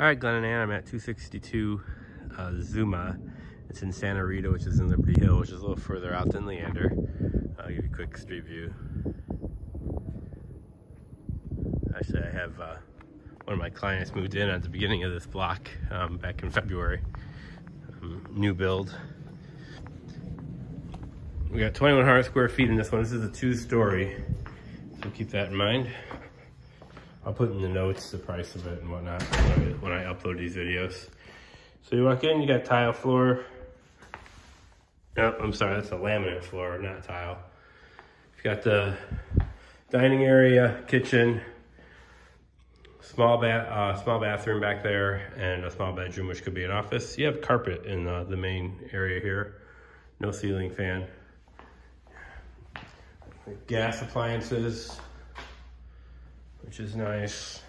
All right, Glenn and Ann, I'm at 262 uh, Zuma. It's in Santa Rita, which is in Liberty Hill, which is a little further out than Leander. I'll give you a quick street view. Actually, I have uh, one of my clients moved in at the beginning of this block um, back in February. Um, new build. We got 2,100 square feet in this one. This is a two-story, so keep that in mind. I'll put in the notes the price of it and whatnot when I upload these videos. So you walk in, you got tile floor. Oh, I'm sorry, that's a laminate floor, not tile. You've got the dining area, kitchen, small bath, uh, small bathroom back there, and a small bedroom, which could be an office. You have carpet in uh, the main area here. No ceiling fan. Gas appliances, which is nice.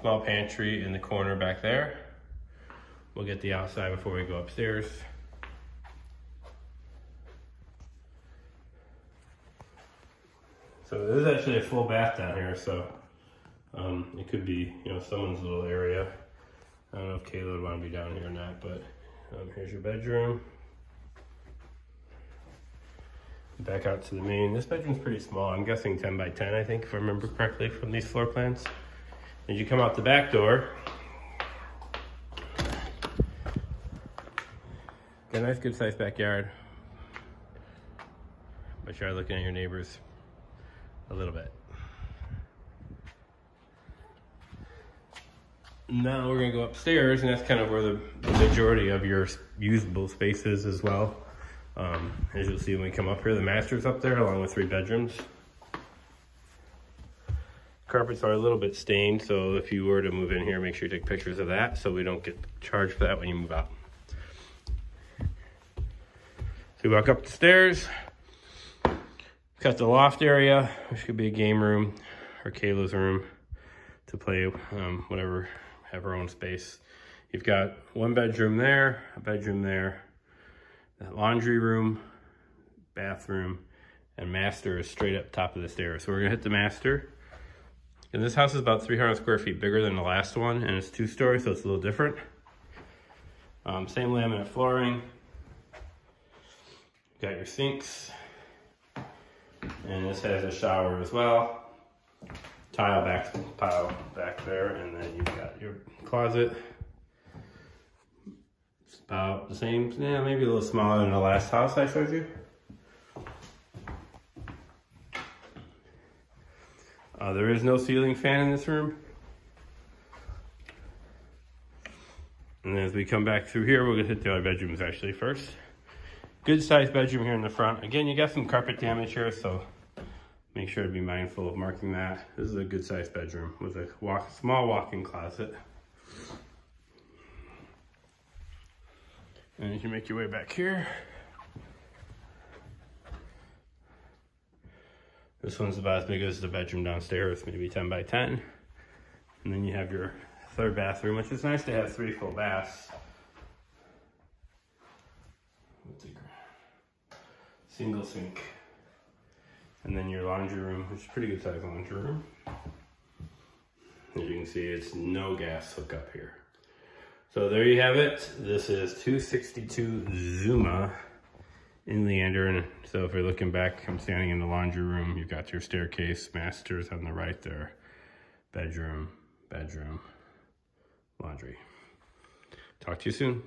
Small pantry in the corner back there. We'll get the outside before we go upstairs. So there's actually a full bath down here, so um, it could be, you know, someone's little area. I don't know if Kayla would want to be down here or not, but um, here's your bedroom. Back out to the main. This bedroom's pretty small. I'm guessing 10 by 10, I think, if I remember correctly from these floor plans. As you come out the back door, got a nice good sized backyard. But you are looking at your neighbors a little bit. Now we're gonna go upstairs and that's kind of where the majority of your usable space is as well. Um, as you'll see when we come up here, the master's up there along with three bedrooms. Carpets are a little bit stained, so if you were to move in here, make sure you take pictures of that so we don't get charged for that when you move out. So we walk up the stairs, got the loft area, which could be a game room or Kayla's room to play um, whatever, have her own space. You've got one bedroom there, a bedroom there, that laundry room, bathroom, and master is straight up top of the stairs. So we're gonna hit the master. And this house is about 300 square feet bigger than the last one, and it's two story, so it's a little different. Um, same laminate flooring. got your sinks. And this has a shower as well. Tile back, tile back there, and then you've got your closet about the same, yeah, maybe a little smaller than the last house I showed you. Uh, there is no ceiling fan in this room. And as we come back through here, we're gonna hit the other bedrooms actually first. Good sized bedroom here in the front. Again, you got some carpet damage here, so make sure to be mindful of marking that. This is a good sized bedroom with a walk, small walk-in closet. And you can make your way back here, this one's about as big as the bedroom downstairs, maybe 10 by 10. And then you have your third bathroom, which is nice to have three full baths. Single sink. And then your laundry room, which is pretty good sized laundry room. As you can see, it's no gas hookup here. So there you have it. This is 262 Zuma in Leander. And so if you're looking back, I'm standing in the laundry room. You've got your staircase, masters on the right there. Bedroom, bedroom, laundry. Talk to you soon.